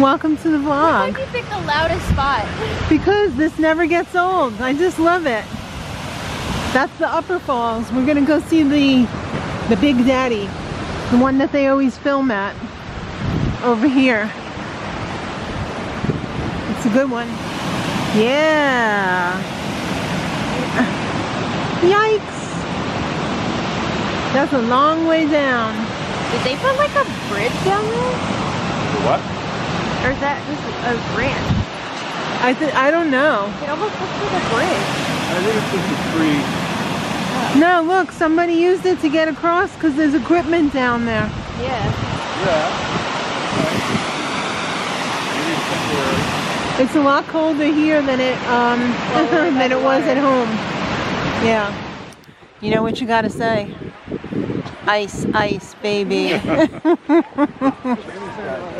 Welcome to the vlog. Why vlog. did you pick the loudest spot? Because this never gets old. I just love it. That's the Upper Falls. We're gonna go see the the Big Daddy, the one that they always film at over here. It's a good one. Yeah. Yikes. That's a long way down. Did they put like a bridge down there? What? Or is that just a branch? I th I don't know. It almost looks like a bridge. I think it's just a tree. No, look, somebody used it to get across because there's equipment down there. Yeah. Yeah. It's a lot colder here than it um Well, than it was water. at home. Yeah. You know what you gotta say? Ice, ice, baby.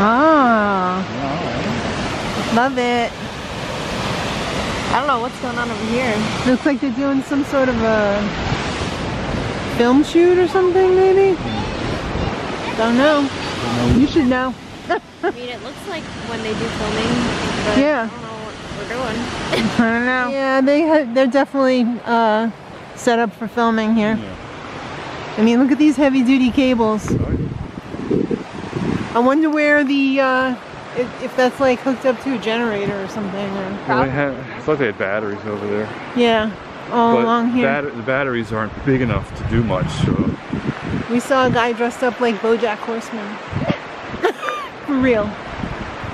ah, love it. I don't know what's going on over here. Looks like they're doing some sort of a film shoot or something, maybe? Don't know. You should know. I mean, it looks like when they do filming, but Yeah. I don't know what we're doing. I don't know. Yeah, they ha- they're definitely uh, set up for filming here. Yeah. I mean, look at these heavy duty cables. I wonder where the uh, if, if that's like hooked up to a generator or something. Or, Well, they have, it's like they had batteries over there. yeah, all but along here. bat- the batteries aren't big enough to do much. So We saw a guy dressed up like BoJack Horseman. For real.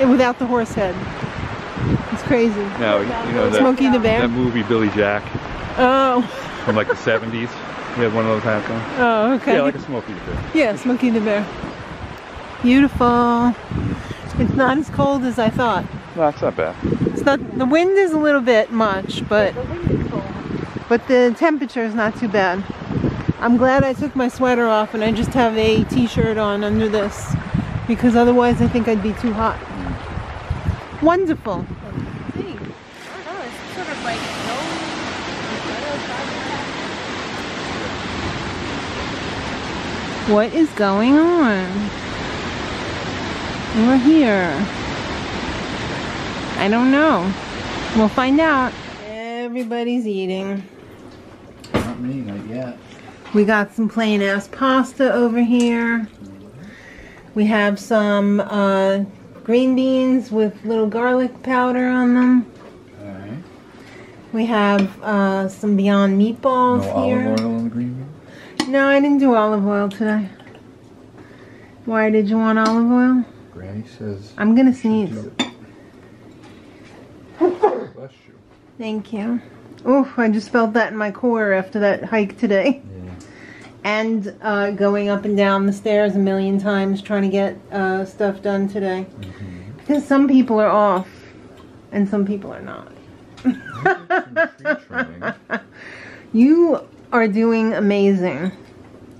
And without the horse head. It's crazy. now you know that, Smokey the Bear? that movie Billy Jack Oh. from like the 70s. We had one of those hats on. Oh, okay. Yeah, like a Smokey the Bear. Yeah, Smokey the Bear. Beautiful. It's not as cold as I thought. No, it's not bad. It's not. The wind is a little bit much, but but the temperature is not too bad. I'm glad I took my sweater off and I just have a t-shirt on under this because otherwise I think I'd be too hot. Wonderful. Hey, I don't know. It's sort of like What is going on? We're here. I don't know. We'll find out. Everybody's eating. Not me, not yet. We got some plain ass pasta over here. We have some uh, green beans with little garlic powder on them. Alright. We have uh, some Beyond meatballs No here. olive oil in the green bean? No, I didn't do olive oil today. Why did you want olive oil? Granny says. I'm gonna sneeze. Bless you. Thank you. Oof, I just felt that in my core after that hike today. Yeah. And uh, going up and down the stairs a million times trying to get uh, stuff done today. Mm-hmm. Because some people are off and some people are not. Some tree trimming. You are doing amazing.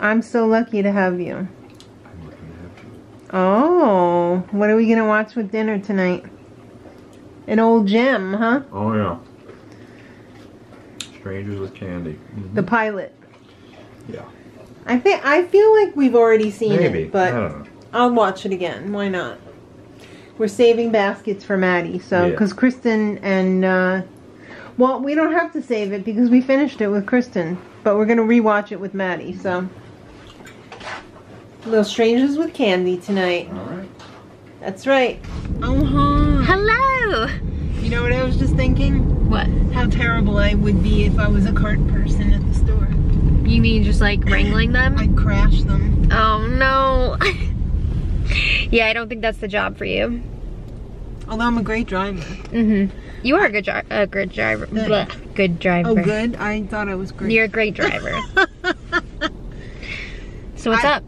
I'm so lucky to have you. I'm looking to have you. Oh, what are we going to watch with dinner tonight? An old gem, huh? Oh, yeah. Strangers with candy. The pilot. Yeah. I think I feel like we've already seen Maybe. it, but I don't know. I'll watch it again. Why not? We're saving baskets for Maddie, so Yeah. because Kristen and uh, well, we don't have to save it because we finished it with Kristen, but we're gonna rewatch it with Maddie. So, Little Strangers with Candy tonight. Alright. That's right. Oh, huh. Hello. You know what I was just thinking? What? How terrible I would be if I was a cart person at the store. You mean just like wrangling them? I'd crash them. Oh no. yeah, I don't think that's the job for you. Although I'm a great driver. Mm-hmm. You are a good, dri- a good driver. Good. Blech. Good driver. Oh, good. I thought I was great. You're a great driver. so what's I- up?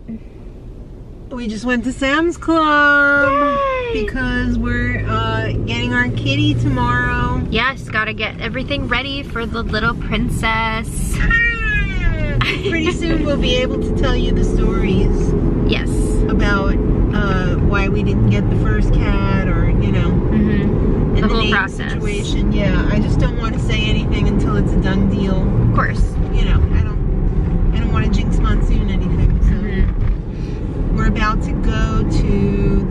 We just went to Sam's Club Yay! because we're uh, getting our kitty tomorrow. Yes, gotta get everything ready for the little princess. Pretty soon we'll be able to tell you the stories. Yes. About uh, why we didn't get the first cat or, you know. Mm -hmm. The, the whole process. Situation. Yeah, I just don't want to say anything until it's a done deal. Of course. You know, I don't, I don't want to jinx Monsoon anything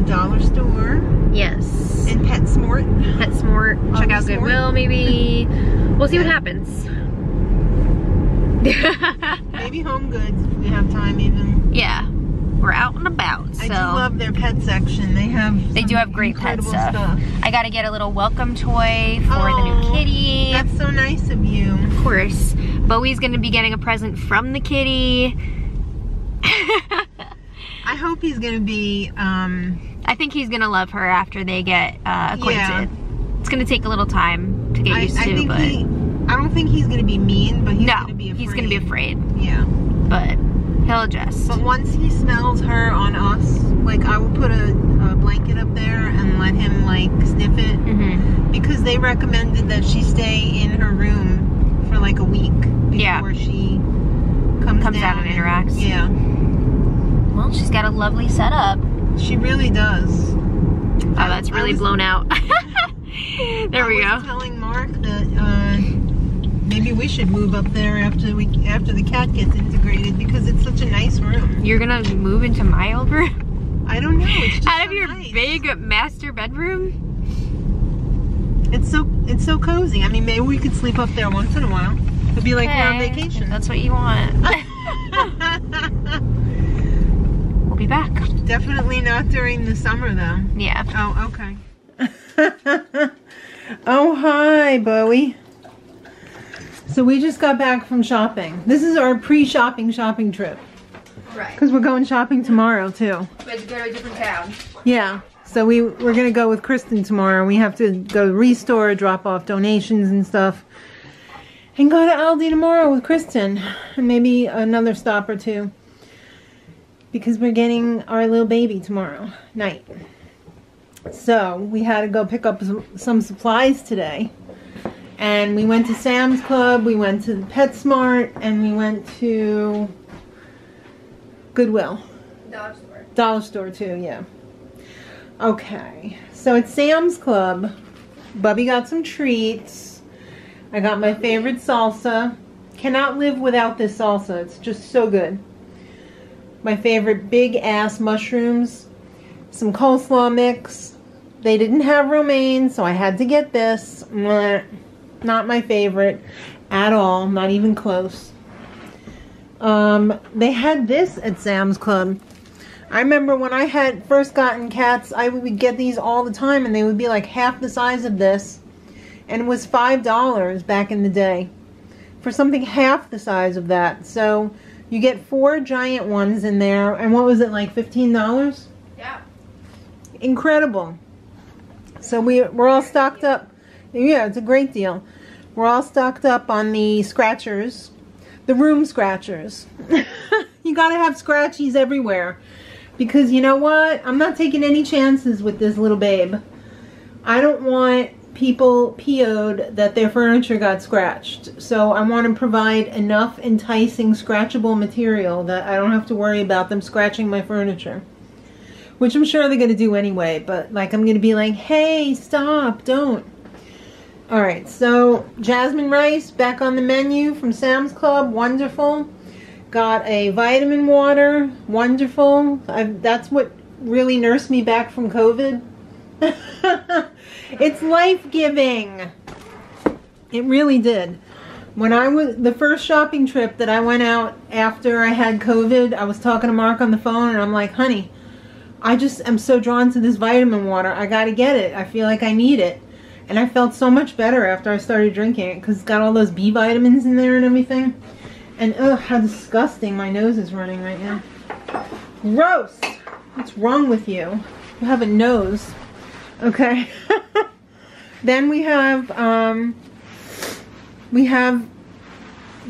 dollar store Yes. and PetSmart. PetSmart. Check out PetSmart. Goodwill, maybe. We'll see what happens. Maybe Home Goods if we have time even. yeah. We're out and about, so. I do love their pet section. They have They do have great pet incredible stuff. I gotta get a little welcome toy for the Oh, new kitty. That's so nice of you. Of course. Bowie's gonna be getting a present from the kitty. I hope he's gonna be um I think he's gonna love her after they get uh, acquainted. Yeah. It's gonna take a little time to get I, used I to, think but he I don't think he's gonna be mean, but he's no, gonna be afraid. he's gonna be afraid, Yeah. but he'll adjust. But once he smells her on us, like I will put a, a blanket up there and let him like sniff it hmm because they recommended that she stay in her room for like a week before Yeah. she comes, Comes out and interacts. Yeah, Well, she's got a lovely setup. she really does. Oh, that's really was- blown out. there we I was go. telling Mark that uh, maybe we should move up there after we after the cat gets integrated because it's such a nice room. You're gonna move into my old room I don't know. It's just out so of your nice. big master bedroom. It's so it's so cozy. I mean, maybe we could sleep up there once in a while. It'd be like we're on vacation. That's what you want. we'll be back. Definitely not during the summer though. Yeah. Oh, okay. oh, hi, Bowie. So we just got back from shopping. This is our pre-shopping shopping trip Right. because we're going shopping tomorrow too. We have to go to a different town. Yeah. So we we're gonna go with Kristen tomorrow. We have to go to Restore, drop off donations and stuff, and go to Aldi tomorrow with Kristen, and maybe another stop or two. Because we're getting our little baby tomorrow night. So we had to go pick up some, some supplies today. And we went to Sam's Club, we went to PetSmart, and we went to Goodwill. Dollar store. Dollar store too, yeah. Okay, so at Sam's Club, Bubby got some treats. I got my favorite salsa. Cannot live without this salsa. It's just so good. My favorite big ass mushrooms. Some coleslaw mix. They didn't have romaine, so I had to get this. Not my favorite at all. Not even close. Um, they had this at Sam's Club. I remember when I had first gotten cats, I would get these all the time, and they would be like half the size of this, and it was five dollars back in the day for something half the size of that. So you get four giant ones in there, and what was it like fifteen dollars? Yeah. Incredible. So we we're all stocked up. Yeah, it's a great deal. We're all stocked up on the scratchers, the room scratchers. you gotta have scratchies everywhere. Because you know what? I'm not taking any chances with this little babe. I don't want people PO'd that their furniture got scratched. So I want to provide enough enticing scratchable material that I don't have to worry about them scratching my furniture. Which I'm sure they're going to do anyway, but like I'm going to be like, hey, stop, don't. Alright, so jasmine rice back on the menu from Sam's Club, wonderful. Got a vitamin water, wonderful. i that's what really nursed me back from COVID. it's life giving. It really did. When I was the first shopping trip that I went out after I had COVID, I was talking to Mark on the phone and I'm like, honey, I just am so drawn to this vitamin water. I gotta get it. I feel like I need it. And I felt so much better after I started drinking it because it's got all those B vitamins in there and everything. And ugh, how disgusting my nose is running right now. Gross! What's wrong with you? You have a nose. Okay. then we have, um, we have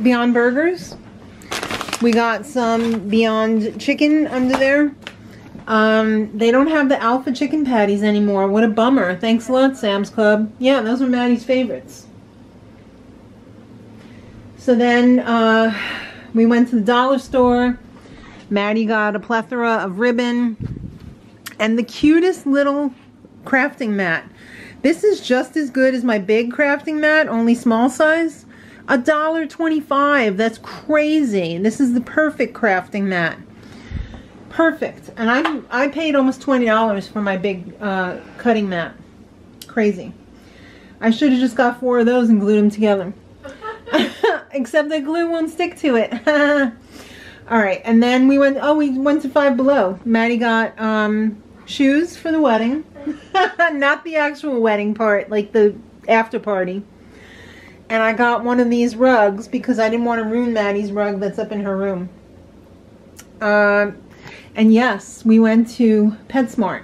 Beyond Burgers. We got some Beyond Chicken under there. Um, they don't have the alpha chicken patties anymore. What a bummer. Thanks a lot, Sam's Club. Yeah, those were Maddie's favorites. So then uh, we went to the dollar store. Maddie got a plethora of ribbon and the cutest little crafting mat. This is just as good as my big crafting mat, only small size. A dollar twenty-five. That's crazy. This is the perfect crafting mat. perfect. And I'm I paid almost twenty dollars for my big uh, cutting mat. Crazy. I should have just got four of those and glued them together. Except the glue won't stick to it. All right, and then we went. Oh, we went to Five Below. Maddie got um, shoes for the wedding, not the actual wedding part, like the after party. And I got one of these rugs because I didn't want to ruin Maddie's rug that's up in her room. Um, and yes, we went to PetSmart.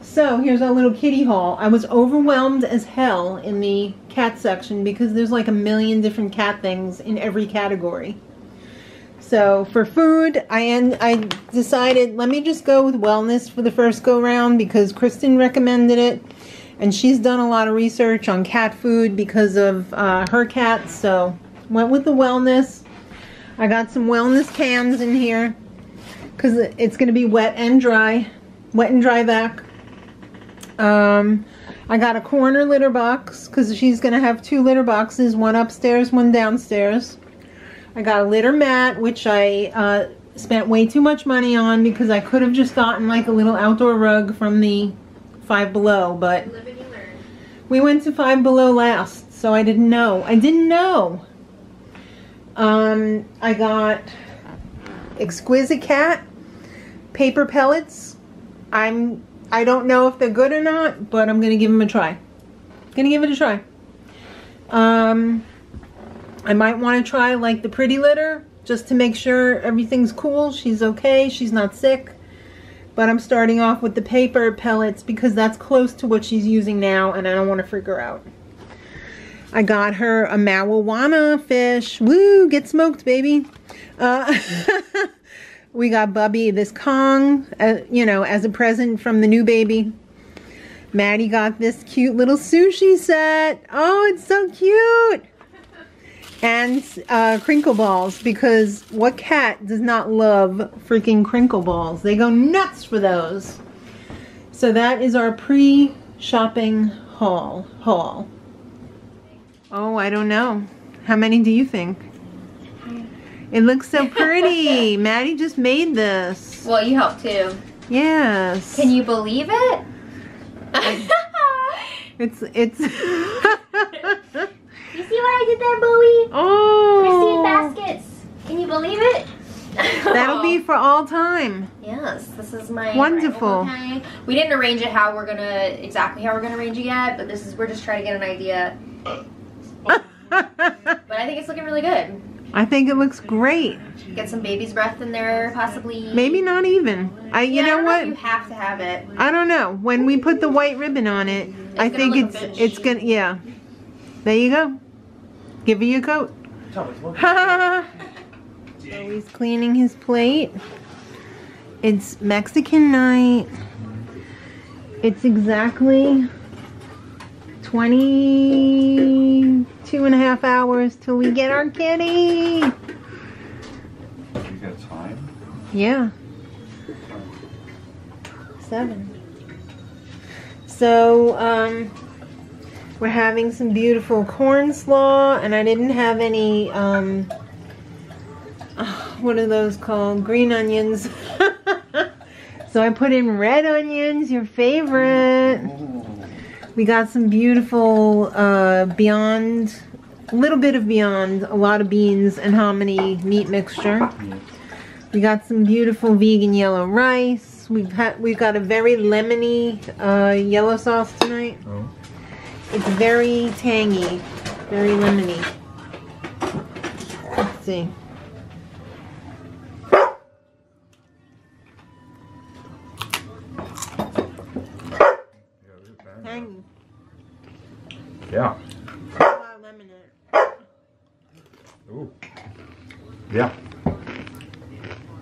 So here's our little kitty haul. I was overwhelmed as hell in the cat section because there's like a million different cat things in every category. So for food, I end, I decided let me just go with wellness for the first go round because Kristen recommended it, and she's done a lot of research on cat food because of uh, her cats. So went with the wellness. I got some wellness cans in here because it's going to be wet and dry, wet and dry vac. Um, I got a corner litter box because she's going to have two litter boxes, one upstairs, one downstairs. I got a litter mat, which I uh, spent way too much money on because I could have just gotten like a little outdoor rug from the Five Below, but we went to Five Below last, so I didn't know. I didn't know. Um, I got Exquisite Cat paper pellets. I'm I don't know if they're good or not, but I'm gonna give them a try. Gonna give it a try. Um, I might want to try like the pretty litter just to make sure everything's cool. She's okay. She's not sick. But I'm starting off with the paper pellets because that's close to what she's using now and I don't want to freak her out. I got her a marijuana fish. Woo, get smoked, baby. Uh, we got Bubby this Kong, uh, you know, as a present from the new baby. Maddie got this cute little sushi set. Oh, it's so cute and uh, crinkle balls because what cat does not love freaking crinkle balls? They go nuts for those. So that is our pre-shopping haul. Haul. Oh, I don't know. How many do you think? It looks so pretty. Maddie just made this. Well, you helped too. Yes. Can you believe it? It's it's. See what I did there, Bowie? oh. Receipt baskets. Can you believe it? That'll be for all time. Yes, this is my Wonderful. We didn't arrange it how we're gonna exactly how we're gonna arrange it yet, but this is we're just trying to get an idea. But I think it's looking really good. I think it looks great. Get some baby's breath in there, possibly. Maybe not even. I you Yeah, I know don't what? you have to have it. I don't know. When we put the white ribbon on it, I think it's it's gonna yeah. There you go. Give her a coat. so he's cleaning his plate. It's Mexican night. It's exactly 22 and a half hours till we get our kitty. You got time? Yeah. Seven. So, um, we're having some beautiful corn slaw, and I didn't have any, um, ah, what are those called? Green onions. so I put in red onions, your favorite. We got some beautiful, uh, Beyond, a little bit of Beyond, a lot of beans and hominy meat mixture. We got some beautiful vegan yellow rice. We've had we've got a very lemony uh, yellow sauce tonight. Oh. It's very tangy, very lemony. Let's see. Yeah, this is bad. Tangy. Yeah. A lot of lemon in it. Ooh. Yeah.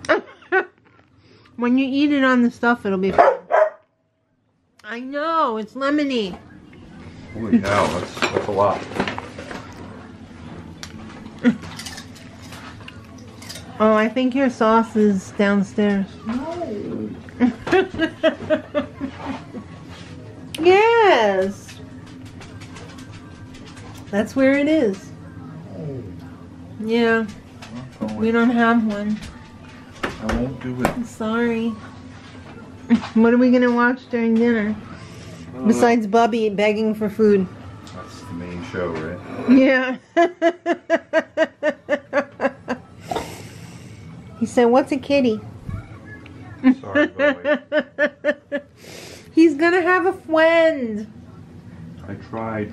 When you eat it on the stuff, it'll be fine. I know it's lemony. Holy cow, that's, that's a lot. Oh, I think your sauce is downstairs. No. yes. That's where it is. Oh. Yeah, we don't have one. I won't do it. I'm Sorry. What are we gonna watch during dinner? Besides Bubby begging for food. That's the main show, right? Yeah. he said, What's a kitty? Sorry. He's gonna have a friend. I tried.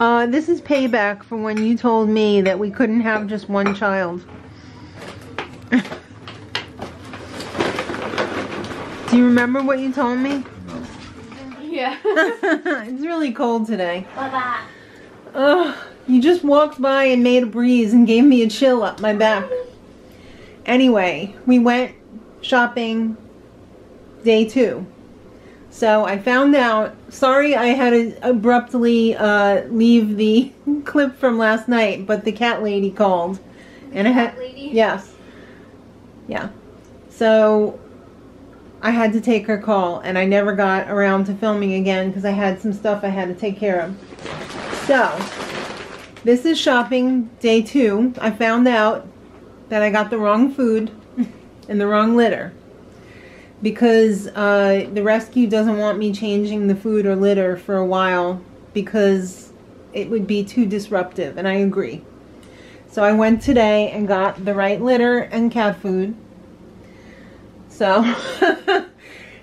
Uh, this is payback for when you told me that we couldn't have just one child. Do you remember what you told me? No. Yeah. it's really cold today. Bye-bye. Ugh, you just walked by and made a breeze and gave me a chill up my back. Anyway, we went shopping day two. So I found out, sorry I had to abruptly uh, leave the clip from last night, but the cat lady called. And I had, lady? yes. Yeah. So I had to take her call and I never got around to filming again because I had some stuff I had to take care of. So, this is shopping day two. I found out that I got the wrong food and the wrong litter because uh, the rescue doesn't want me changing the food or litter for a while because it would be too disruptive, and I agree. So I went today and got the right litter and cat food. So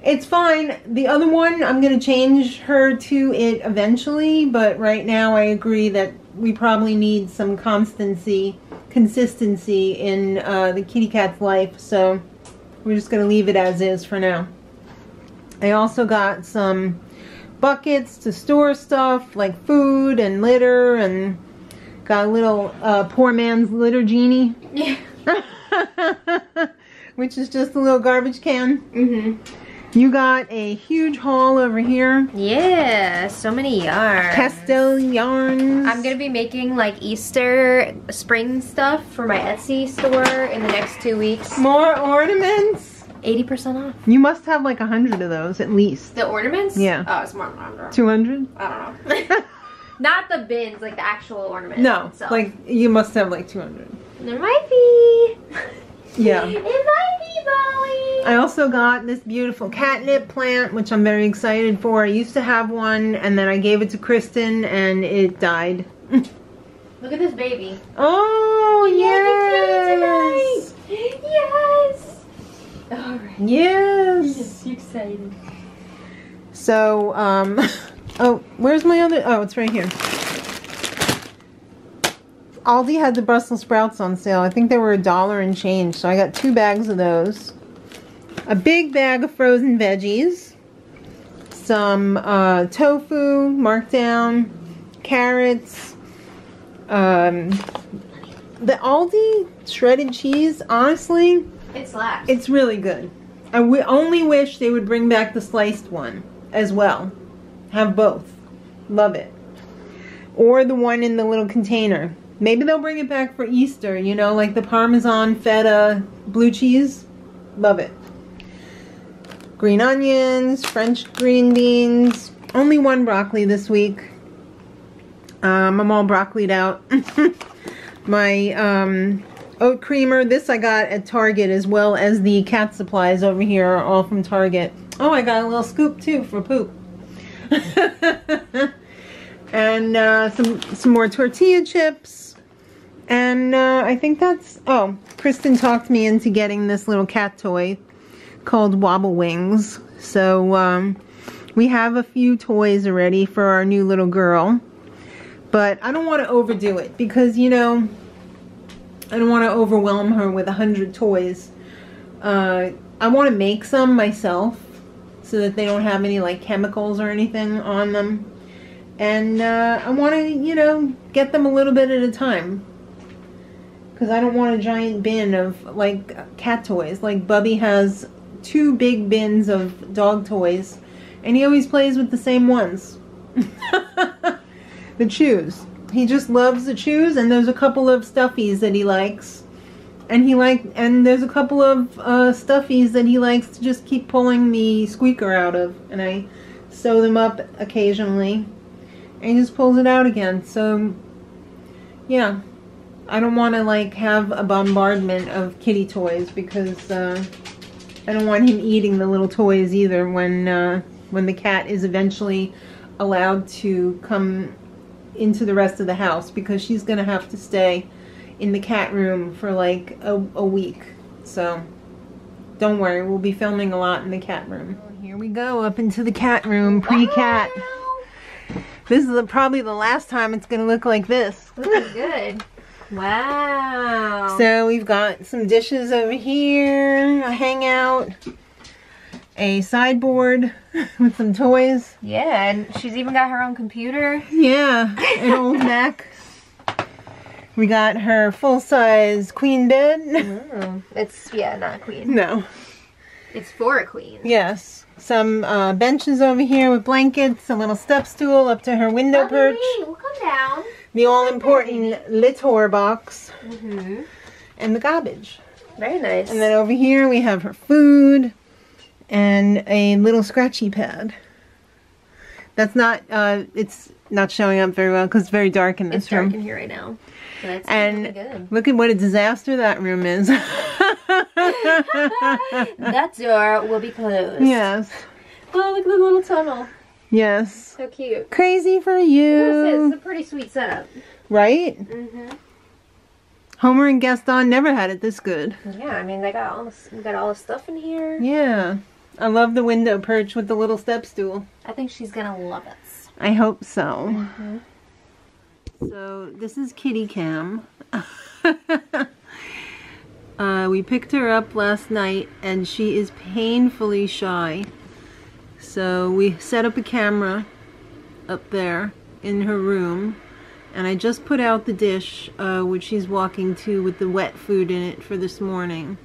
it's fine. The other one, I'm going to change her to it eventually, but right now I agree that we probably need some constancy, consistency in uh, the kitty cat's life. So we're just going to leave it as is for now. I also got some buckets to store stuff like food and litter and got a little uh, poor man's litter genie. Yeah. which is just a little garbage can. Mm-hmm. You got a huge haul over here. Yeah, so many yarns. Pastel yarns. I'm gonna be making like Easter spring stuff for my Etsy store in the next two weeks. More ornaments. 80% off. You must have like a hundred of those at least. The ornaments? Yeah. Oh, it's more than 100. 200? I don't know. Not the bins, like the actual ornaments. No, itself. like you must have like 200. There might be. Yeah. It might be, Bowie. I also got this beautiful catnip plant, which I'm very excited for. I used to have one and then I gave it to Kristen and it died. Look at this baby. Oh, yes. Yes. Alright. Yes. You excited. So, um, oh, where's my other? Oh, it's right here. Aldi had the Brussels sprouts on sale. I think they were a dollar and change. So I got two bags of those. A big bag of frozen veggies. Some uh, tofu marked down. Carrots. Um, the Aldi shredded cheese, honestly, It's slaps. it's really good. I only wish they would bring back the sliced one as well. Have both. Love it. Or the one in the little container. Maybe they'll bring it back for Easter, you know, like the Parmesan feta blue cheese. Love it. Green onions, French green beans. Only one broccoli this week. Um, I'm all broccolied out. My um, oat creamer. This I got at Target as well as the cat supplies over here are all from Target. Oh, I got a little scoop too for poop. and uh, some some more tortilla chips. And uh, I think that's oh, Kristen talked me into getting this little cat toy called Wobble Wings. So um, we have a few toys already for our new little girl. But I don't want to overdo it because you know I don't want to overwhelm her with a hundred toys. Uh, I want to make some myself so that they don't have any like chemicals or anything on them. And uh, I want to, you know, get them a little bit at a time. Because I don't want a giant bin of like cat toys. Like Bubby has two big bins of dog toys. And he always plays with the same ones. the chews. He just loves the chews, and there's a couple of stuffies that he likes. And he like, and there's a couple of uh, stuffies that he likes to just keep pulling the squeaker out of, and I sew them up occasionally, and he just pulls it out again. So, yeah, I don't want to like have a bombardment of kitty toys because uh, I don't want him eating the little toys either when uh, when the cat is eventually allowed to come into the rest of the house because she's gonna have to stay in the cat room for like a, a week. So don't worry, we'll be filming a lot in the cat room. Here we go up into the cat room, pre-cat. This is the, probably the last time it's gonna look like this. Looking good. Wow. So we've got some dishes over here, a hangout, a sideboard with some toys. yeah, and she's even got her own computer. Yeah, an old Mac. We got her full-size queen bed. Mm, it's yeah, not a queen. No. It's for a queen. Yes. Some uh, benches over here with blankets, a little step stool up to her window perch, We'll come down. The all-important litter box, Mm-hmm. and the garbage. Very nice. And then over here we have her food and a little scratchy pad. That's not, uh, it's not showing up very well because it's very dark in this room. it's dark in here right now. So that's And really good. look at what a disaster that room is. that door will be closed. yes. Oh, look at the little tunnel. Yes. So cute. Crazy for you. This is a pretty sweet setup. Right? Mm-hmm. Homer and Gaston never had it this good. Yeah, I mean they got all this, got all the stuff in here. Yeah. I love the window perch with the little step stool. I think she's gonna love it. I hope so. Mm-hmm. So this is Kitty Cam. uh, we picked her up last night and she is painfully shy. So we set up a camera up there in her room and I just put out the dish uh, which she's walking to with the wet food in it for this morning.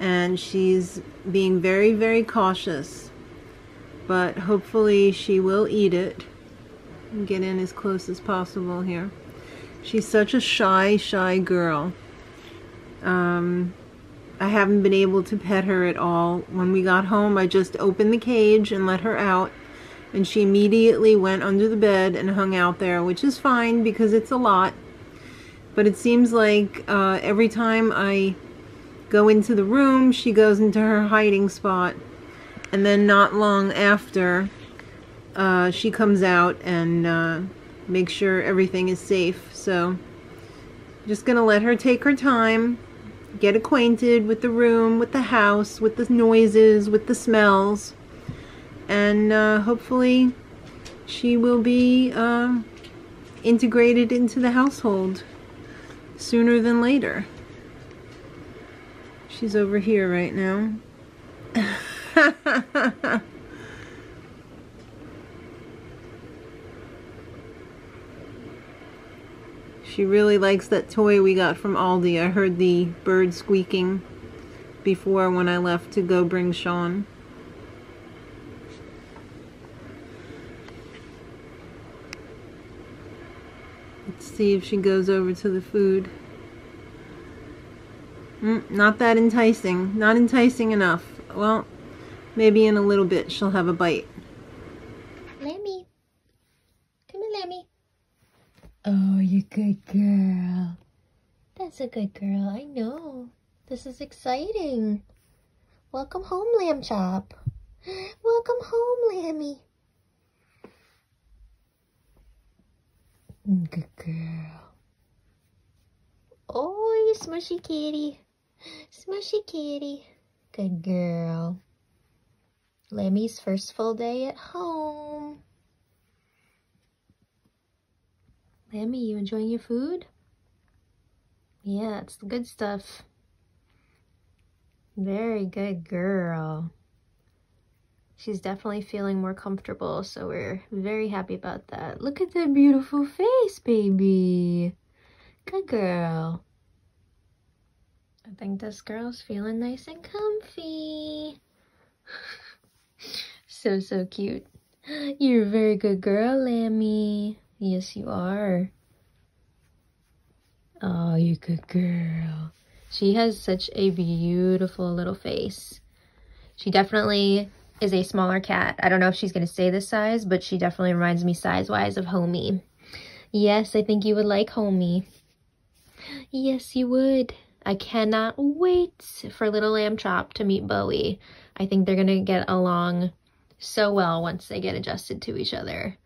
And she's being very, very cautious. But hopefully she will eat it and get in as close as possible here. She's such a shy, shy girl. Um, I haven't been able to pet her at all. When we got home, I just opened the cage and let her out, and she immediately went under the bed and hung out there, which is fine because it's a lot. But it seems like uh, every time I go into the room, she goes into her hiding spot, and then not long after, uh, she comes out and uh, makes sure everything is safe. So, just gonna let her take her time, get acquainted with the room, with the house, with the noises, with the smells, and uh, hopefully she will be uh, integrated into the household sooner than later. She's over here right now. She really likes that toy we got from Aldi. I heard the bird squeaking before when I left to go bring Sean. Let's see if she goes over to the food. Mm, not that enticing. Not enticing enough. Well, maybe in a little bit she'll have a bite. Lemmy. Come here, Lemmy. Oh, you good girl. That's a good girl, I know. This is exciting. Welcome home, Lamb Chop. Welcome home, Lammy. Mm, good girl. Oh, you smushy kitty. Smushy kitty. Good girl. Lammy's first full day at home. Lemmy, you enjoying your food? Yeah, it's the good stuff. Very good girl. She's definitely feeling more comfortable, so we're very happy about that. Look at that beautiful face, baby. Good girl. I think this girl's feeling nice and comfy. so, so cute. You're a very good girl, Lammy. Yes, you are. Oh, you good girl. She has such a beautiful little face. She definitely is a smaller cat. I don't know if she's going to stay this size, but she definitely reminds me size-wise of Homie. Yes, I think you would like Homie. Yes, you would. I cannot wait for little Lamb Chop to meet Bowie. I think they're gonna get along so well once they get adjusted to each other.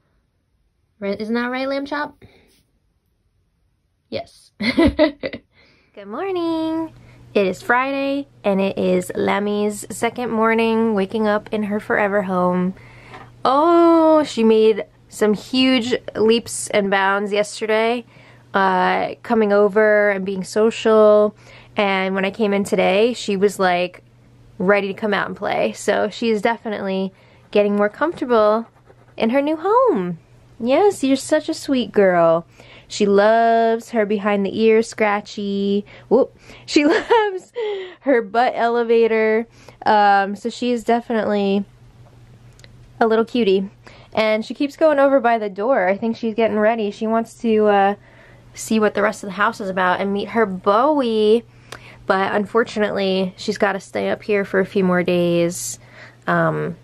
Right? Isn't that right, Lamb Chop? Yes. Good morning. It is Friday and it is Lammy's second morning waking up in her forever home. Oh, she made some huge leaps and bounds yesterday, uh, coming over and being social. And when I came in today, she was like ready to come out and play. So she is definitely getting more comfortable in her new home. Yes, you're such a sweet girl. She loves her behind the ear scratchy. Whoop. She loves her butt elevator. Um, so she is definitely a little cutie. And she keeps going over by the door. I think she's getting ready. She wants to uh, see what the rest of the house is about and meet her Bowie. But unfortunately, she's got to stay up here for a few more days. Um,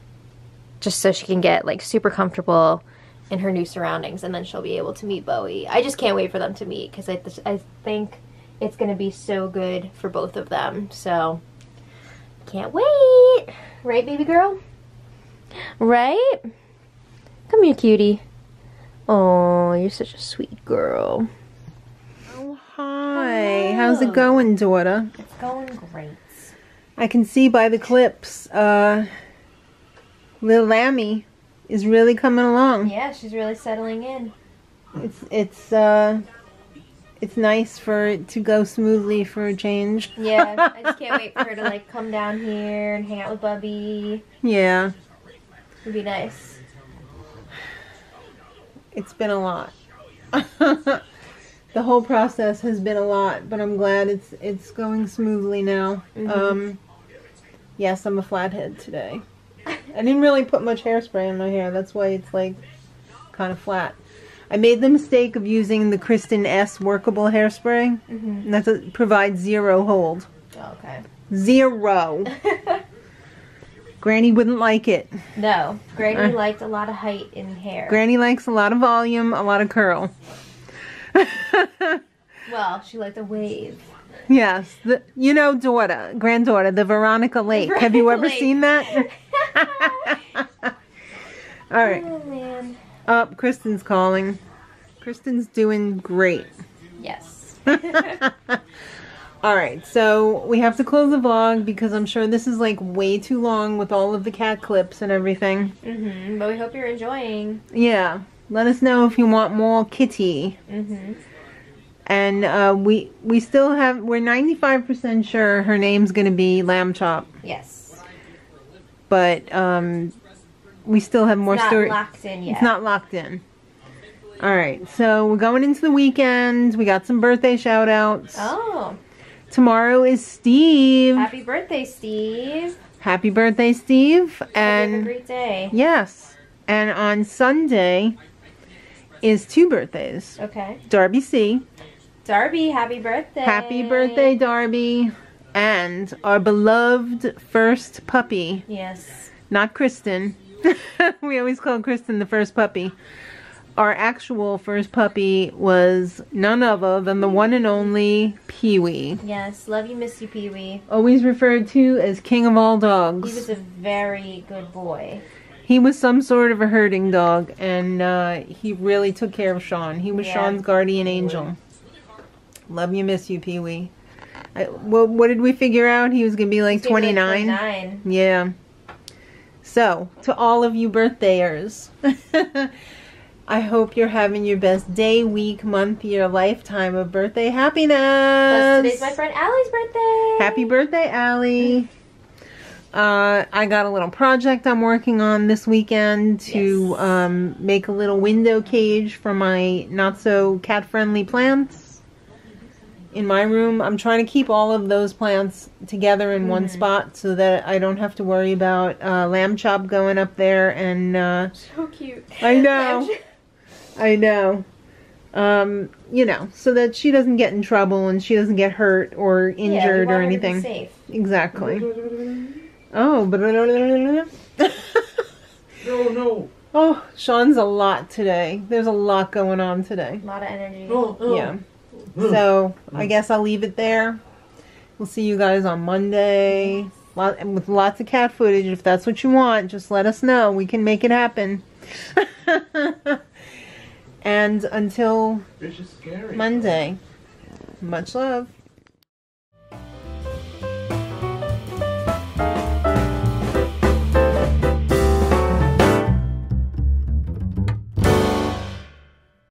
just so she can get like super comfortable in her new surroundings and then she'll be able to meet Bowie. I just can't wait for them to meet because I, I think it's going to be so good for both of them. So, can't wait. Right, baby girl? Right? Come here, cutie. Oh, you're such a sweet girl. Oh, hi. How's it going, daughter? It's going great. I can see by the clips, uh, little Lammy is really coming along. Yeah, she's really settling in. It's it's uh it's nice for it to go smoothly for a change. Yeah, I just can't wait for her to like come down here and hang out with Bubby. Yeah, It'd be nice. it's been a lot. the whole process has been a lot, but I'm glad it's it's going smoothly now. Um yes, I'm a flathead today. I didn't really put much hairspray in my hair. That's why it's like kind of flat. I made the mistake of using the Kristin Ess workable hairspray. And that provides zero hold. Okay. Zero. Granny wouldn't like it. No, Granny Uh. liked a lot of height in hair. Granny likes a lot of volume, a lot of curl. well, she liked a wave. yes, the, you know, daughter, granddaughter, the Veronica Lake. Have you ever Lake. seen that? All right. Oh. Up, Kristen's calling. Kristen's doing great. Yes. All right, so we have to close the vlog because I'm sure this is like way too long with all of the cat clips and everything. mhm. But we hope you're enjoying. Yeah, let us know if you want more kitty. Mhm. And uh, we we still have we're 95% sure her name's gonna be Lamb Chop, Yes. But um, we still have more Not story. locked in yet. It's not locked in. All right, so we're going into the weekend. We got some birthday shout outs. Oh, Tomorrow is Steve. happy birthday, Steve. Happy birthday, Steve. You have a And great day. yes, and on Sunday is two birthdays. Okay. Darby C. Darby, happy birthday. Happy birthday, Darby. And our beloved first puppy, Yes. not Kristen. we always call Kristen the first puppy. Our actual first puppy was none other than the one and only Pee Wee. Yes. Love you, miss you, Pee Wee. Always referred to as king of all dogs. He was a very good boy. He was some sort of a herding dog, and uh, he really took care of Sean. He was Yeah. Sean's guardian angel. Love you, miss you, Pee Wee. I- What, what did we figure out? He was gonna be like He's gonna be like 29. 29. Yeah. So, to all of you birthday-ers, I hope you're having your best day, week, month, year, lifetime of birthday happiness. Plus, today's my friend Allie's birthday. Happy birthday, Allie. Uh, I got a little project I'm working on this weekend to Yes. um, make a little window cage for my not so cat friendly plants in my room. I'm trying to keep all of those plants together in one spot so that I don't have to worry about uh, lamb chop going up there and uh, So cute. I know. I know. Um, you know, so that she doesn't get in trouble and she doesn't get hurt or Yeah, we injured want or her to be anything. safe. Exactly. Oh, but No, no. oh, Sean's a lot today. There's a lot going on today. A lot of energy. Oh, oh. Yeah. So I guess I'll leave it there. We'll see you guys on Monday. Lot, with lots of cat footage. If that's what you want, just let us know. We can make it happen. and until. Monday, much love.